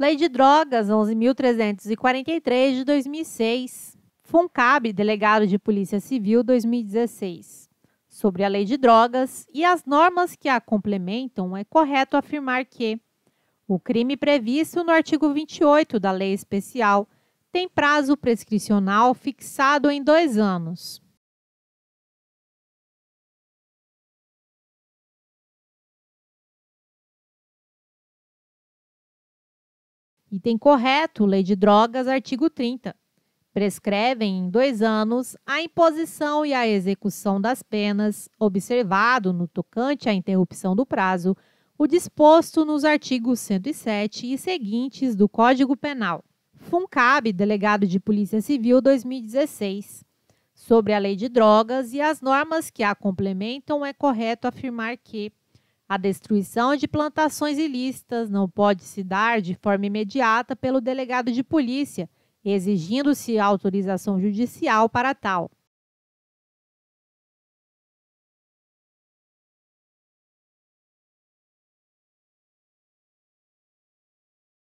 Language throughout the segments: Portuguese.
Lei de Drogas 11.343 de 2006. FUNCAB, Delegado de Polícia Civil 2016. Sobre a Lei de Drogas e as normas que a complementam, é correto afirmar que o crime previsto no artigo 28 da Lei Especial tem prazo prescricional fixado em dois anos. Item correto, Lei de Drogas, artigo 30. Prescrevem em dois anos a imposição e a execução das penas, observado no tocante à interrupção do prazo, o disposto nos artigos 107 e seguintes do Código Penal. FUNCAB, Delegado de Polícia Civil 2016. Sobre a Lei de Drogas e as normas que a complementam, é correto afirmar que a destruição de plantações ilícitas não pode se dar de forma imediata pelo delegado de polícia, exigindo-se autorização judicial para tal.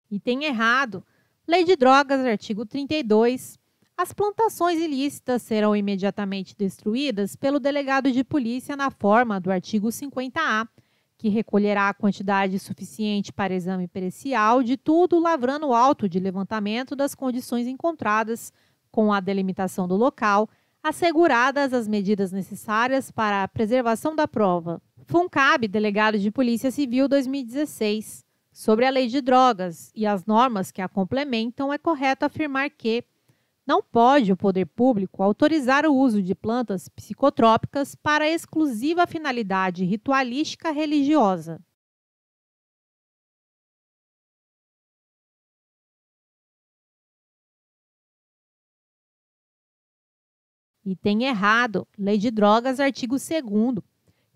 Item errado. Lei de Drogas, artigo 32. As plantações ilícitas serão imediatamente destruídas pelo delegado de polícia na forma do artigo 50-A que recolherá a quantidade suficiente para exame pericial de tudo lavrando alto de levantamento das condições encontradas com a delimitação do local, asseguradas as medidas necessárias para a preservação da prova. FUNCAB, Delegado de Polícia Civil 2016. Sobre a lei de drogas e as normas que a complementam, é correto afirmar que não pode o poder público autorizar o uso de plantas psicotrópicas para exclusiva finalidade ritualística religiosa. Item errado. Lei de Drogas, artigo 2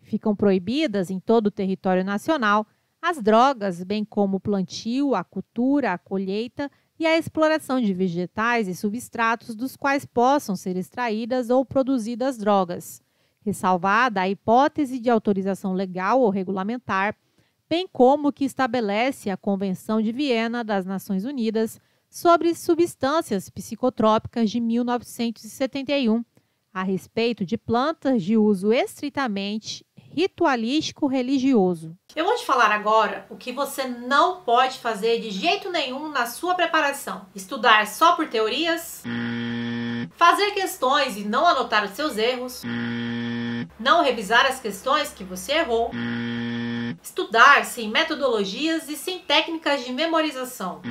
Ficam proibidas em todo o território nacional as drogas, bem como o plantio, a cultura, a colheita e a exploração de vegetais e substratos dos quais possam ser extraídas ou produzidas drogas, ressalvada a hipótese de autorização legal ou regulamentar, bem como o que estabelece a Convenção de Viena das Nações Unidas sobre substâncias psicotrópicas de 1971, a respeito de plantas de uso estritamente ritualístico religioso. Eu vou te falar agora o que você não pode fazer de jeito nenhum na sua preparação. Estudar só por teorias, fazer questões e não anotar os seus erros, não revisar as questões que você errou, estudar sem metodologias e sem técnicas de memorização